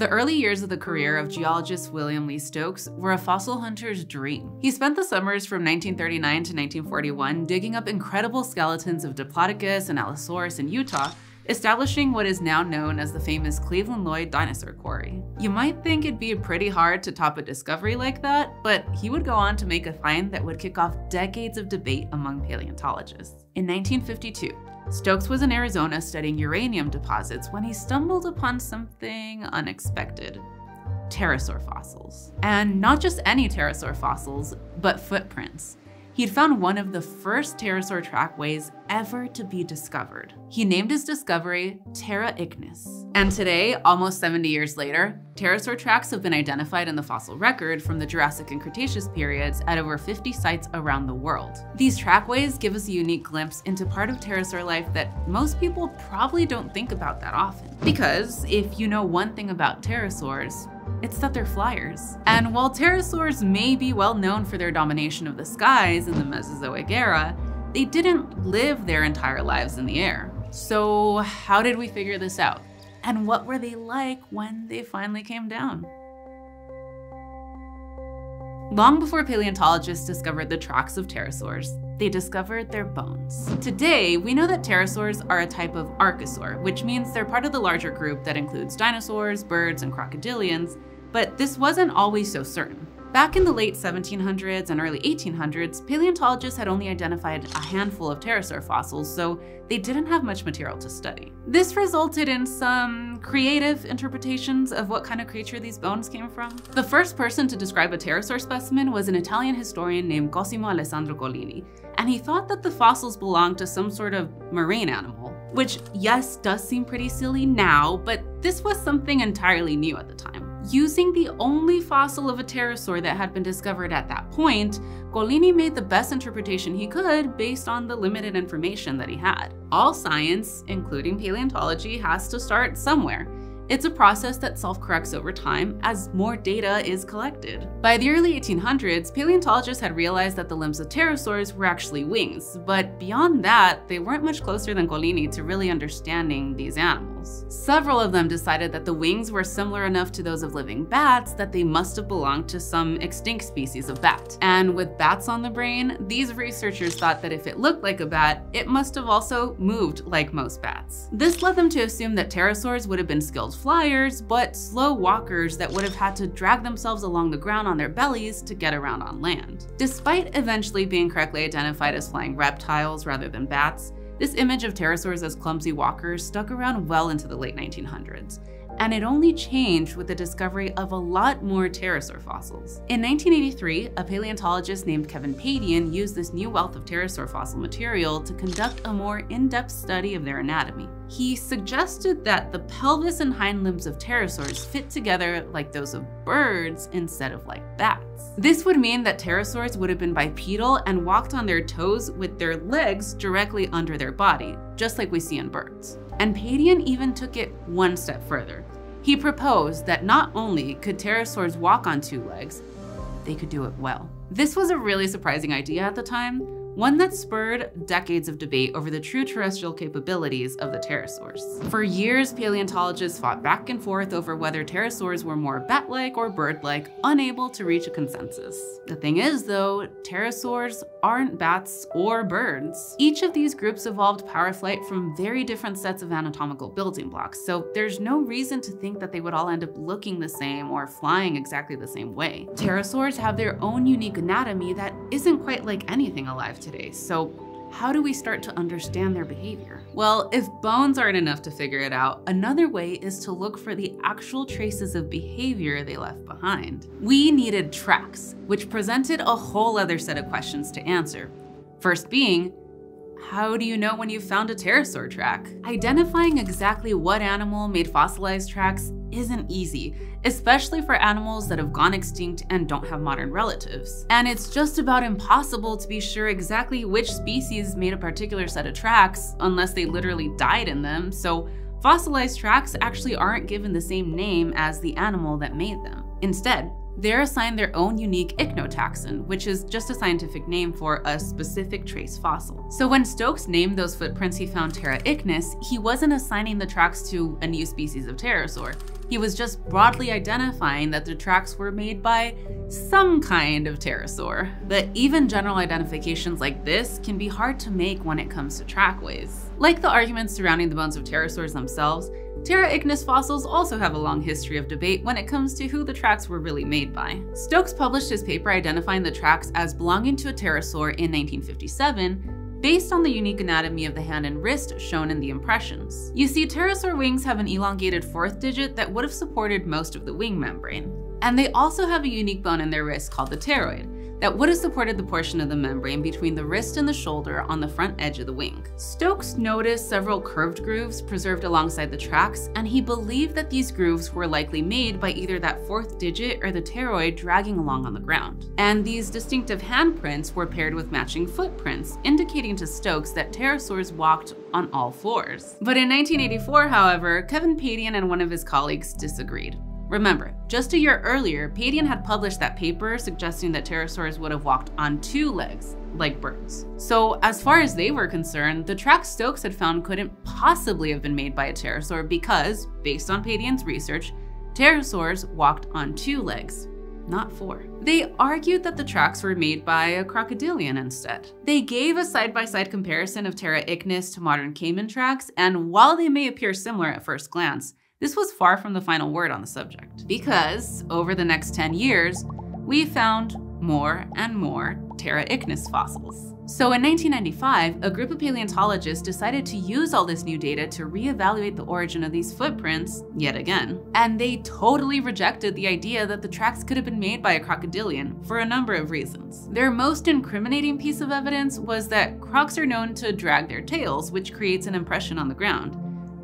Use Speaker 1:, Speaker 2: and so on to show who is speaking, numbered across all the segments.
Speaker 1: The early years of the career of geologist William Lee Stokes were a fossil hunter's dream. He spent the summers from 1939 to 1941 digging up incredible skeletons of Diplodocus and Allosaurus in Utah establishing what is now known as the famous Cleveland Lloyd dinosaur quarry. You might think it'd be pretty hard to top a discovery like that, but he would go on to make a find that would kick off decades of debate among paleontologists. In 1952, Stokes was in Arizona studying uranium deposits when he stumbled upon something unexpected pterosaur fossils. And not just any pterosaur fossils, but footprints. He'd found one of the first pterosaur trackways ever to be discovered. He named his discovery Pteraichnus. And today, almost 70 years later, pterosaur tracks have been identified in the fossil record from the Jurassic and Cretaceous periods at over 50 sites around the world. These trackways give us a unique glimpse into part of pterosaur life that most people probably don't think about that often. Because if you know one thing about pterosaurs, it's that they're flyers. And while pterosaurs may be well known for their domination of the skies in the Mesozoic era, they didn't live their entire lives in the air. So how did we figure this out? And what were they like when they finally came down? Long before paleontologists discovered the tracks of pterosaurs, they discovered their bones. Today, we know that pterosaurs are a type of archosaur, which means they're part of the larger group that includes dinosaurs, birds, and crocodilians, but this wasn't always so certain. Back in the late 1700s and early 1800s, paleontologists had only identified a handful of pterosaur fossils, so they didn't have much material to study. This resulted in some creative interpretations of what kind of creature these bones came from. The first person to describe a pterosaur specimen was an Italian historian named Cosimo Alessandro Collini, and he thought that the fossils belonged to some sort of marine animal, which yes, does seem pretty silly now, but this was something entirely new at the time. Using the only fossil of a pterosaur that had been discovered at that point, Collini made the best interpretation he could based on the limited information that he had. All science, including paleontology, has to start somewhere. It's a process that self-corrects over time as more data is collected. By the early 1800s, paleontologists had realized that the limbs of pterosaurs were actually wings, but beyond that, they weren't much closer than Collini to really understanding these animals. Several of them decided that the wings were similar enough to those of living bats that they must have belonged to some extinct species of bat. And with bats on the brain, these researchers thought that if it looked like a bat, it must have also moved like most bats. This led them to assume that pterosaurs would have been skilled flyers, but slow walkers that would have had to drag themselves along the ground on their bellies to get around on land. Despite eventually being correctly identified as flying reptiles rather than bats, this image of pterosaurs as clumsy walkers stuck around well into the late 1900s and it only changed with the discovery of a lot more pterosaur fossils. In 1983, a paleontologist named Kevin Padian used this new wealth of pterosaur fossil material to conduct a more in-depth study of their anatomy. He suggested that the pelvis and hind limbs of pterosaurs fit together like those of birds instead of like bats. This would mean that pterosaurs would have been bipedal and walked on their toes with their legs directly under their body, just like we see in birds. And Padian even took it one step further. He proposed that not only could pterosaurs walk on two legs, they could do it well. This was a really surprising idea at the time, one that spurred decades of debate over the true terrestrial capabilities of the pterosaurs. For years, paleontologists fought back and forth over whether pterosaurs were more bat-like or bird-like, unable to reach a consensus. The thing is, though, pterosaurs aren't bats or birds. Each of these groups evolved power flight from very different sets of anatomical building blocks, so there's no reason to think that they would all end up looking the same or flying exactly the same way. Pterosaurs have their own unique anatomy that isn't quite like anything alive today. So how do we start to understand their behavior? Well, if bones aren't enough to figure it out, another way is to look for the actual traces of behavior they left behind. We needed tracks, which presented a whole other set of questions to answer. First being, how do you know when you've found a pterosaur track? Identifying exactly what animal made fossilized tracks isn't easy, especially for animals that have gone extinct and don't have modern relatives. And it's just about impossible to be sure exactly which species made a particular set of tracks unless they literally died in them, so fossilized tracks actually aren't given the same name as the animal that made them. Instead, they're assigned their own unique ichnotaxon, which is just a scientific name for a specific trace fossil. So when Stokes named those footprints he found Pteraichnus, he wasn't assigning the tracks to a new species of pterosaur. He was just broadly identifying that the tracks were made by some kind of pterosaur. But even general identifications like this can be hard to make when it comes to trackways. Like the arguments surrounding the bones of pterosaurs themselves, Pteraichnus fossils also have a long history of debate when it comes to who the tracks were really made by. Stokes published his paper identifying the tracks as belonging to a pterosaur in 1957, based on the unique anatomy of the hand and wrist shown in the impressions. You see, pterosaur wings have an elongated fourth digit that would have supported most of the wing membrane. And they also have a unique bone in their wrist called the pteroid, that would have supported the portion of the membrane between the wrist and the shoulder on the front edge of the wing. Stokes noticed several curved grooves preserved alongside the tracks, and he believed that these grooves were likely made by either that fourth digit or the pteroid dragging along on the ground. And these distinctive handprints were paired with matching footprints, indicating to Stokes that pterosaurs walked on all fours. But in 1984, however, Kevin Padian and one of his colleagues disagreed. Remember, just a year earlier, Padian had published that paper suggesting that pterosaurs would have walked on two legs, like birds. So, as far as they were concerned, the tracks Stokes had found couldn't possibly have been made by a pterosaur because, based on Padian's research, pterosaurs walked on two legs, not four. They argued that the tracks were made by a crocodilian instead. They gave a side-by-side -side comparison of Pteraichnus to modern caiman tracks, and while they may appear similar at first glance, this was far from the final word on the subject, because over the next 10 years, we found more and more Pteraichnus fossils. So in 1995, a group of paleontologists decided to use all this new data to reevaluate the origin of these footprints yet again. And they totally rejected the idea that the tracks could have been made by a crocodilian for a number of reasons. Their most incriminating piece of evidence was that crocs are known to drag their tails, which creates an impression on the ground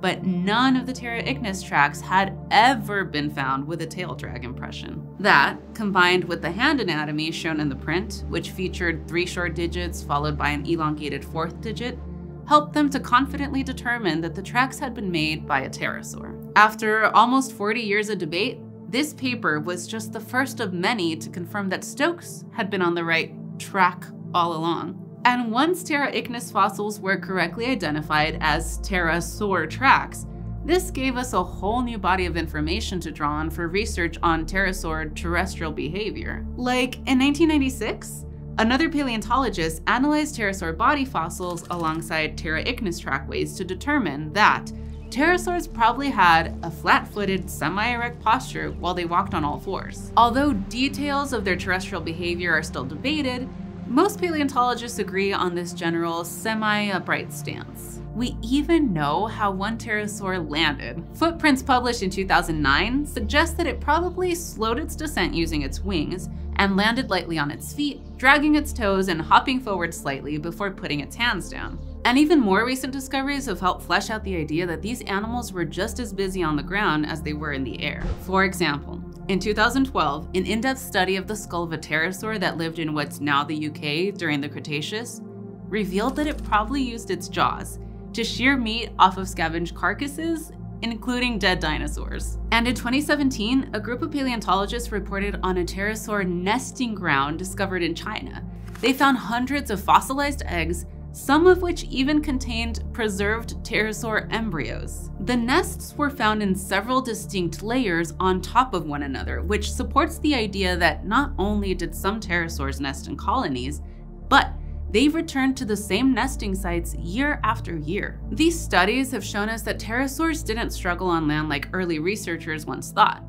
Speaker 1: but none of the Pteraichnus tracks had ever been found with a tail drag impression. That, combined with the hand anatomy shown in the print, which featured three short digits followed by an elongated fourth digit, helped them to confidently determine that the tracks had been made by a pterosaur. After almost 40 years of debate, this paper was just the first of many to confirm that Stokes had been on the right track all along. And once Pteraichnus fossils were correctly identified as pterosaur tracks, this gave us a whole new body of information to draw on for research on pterosaur terrestrial behavior. Like in 1996, another paleontologist analyzed pterosaur body fossils alongside Pteraichnus trackways to determine that pterosaurs probably had a flat-footed, semi-erect posture while they walked on all fours. Although details of their terrestrial behavior are still debated, most paleontologists agree on this general semi-upright stance. We even know how one pterosaur landed. Footprints published in 2009 suggest that it probably slowed its descent using its wings and landed lightly on its feet, dragging its toes and hopping forward slightly before putting its hands down. And even more recent discoveries have helped flesh out the idea that these animals were just as busy on the ground as they were in the air. For example, in 2012, an in-depth study of the skull of a pterosaur that lived in what's now the UK during the Cretaceous revealed that it probably used its jaws to shear meat off of scavenged carcasses, including dead dinosaurs. And in 2017, a group of paleontologists reported on a pterosaur nesting ground discovered in China. They found hundreds of fossilized eggs some of which even contained preserved pterosaur embryos. The nests were found in several distinct layers on top of one another, which supports the idea that not only did some pterosaurs nest in colonies, but they've returned to the same nesting sites year after year. These studies have shown us that pterosaurs didn't struggle on land like early researchers once thought.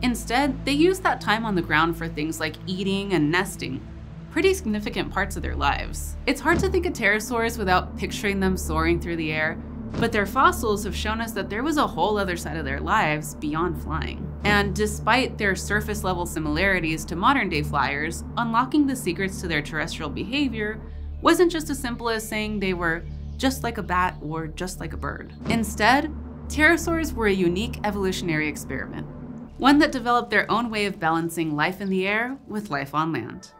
Speaker 1: Instead, they used that time on the ground for things like eating and nesting, pretty significant parts of their lives. It's hard to think of pterosaurs without picturing them soaring through the air, but their fossils have shown us that there was a whole other side of their lives beyond flying. And despite their surface level similarities to modern day flyers, unlocking the secrets to their terrestrial behavior wasn't just as simple as saying they were just like a bat or just like a bird. Instead, pterosaurs were a unique evolutionary experiment, one that developed their own way of balancing life in the air with life on land.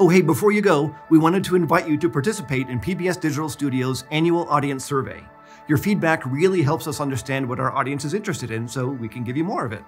Speaker 2: Oh, hey, before you go, we wanted to invite you to participate in PBS Digital Studios' annual audience survey. Your feedback really helps us understand what our audience is interested in so we can give you more of it.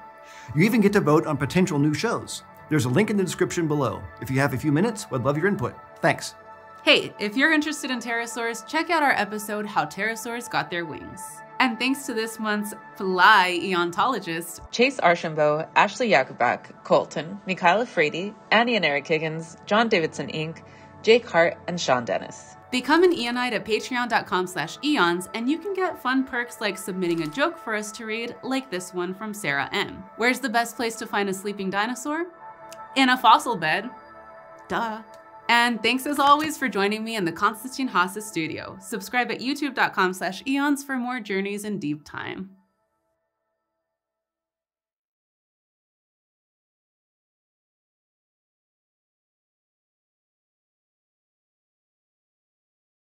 Speaker 2: You even get to vote on potential new shows. There's a link in the description below. If you have a few minutes, we'd love your input. Thanks.
Speaker 1: Hey, if you're interested in pterosaurs, check out our episode How Pterosaurs Got Their Wings. And thanks to this month's fly eontologist,
Speaker 3: Chase Archambault, Ashley Yakubak, Colton, Michaela Frady, Annie and Eric Higgins, John Davidson Inc., Jake Hart, and Sean Dennis.
Speaker 1: Become an Eonite at patreon.com slash eons, and you can get fun perks like submitting a joke for us to read, like this one from Sarah M. Where's the best place to find a sleeping dinosaur? In a fossil bed. Duh. And thanks as always for joining me in the Konstantin Haase studio. Subscribe at youtube.com slash eons for more journeys in deep time.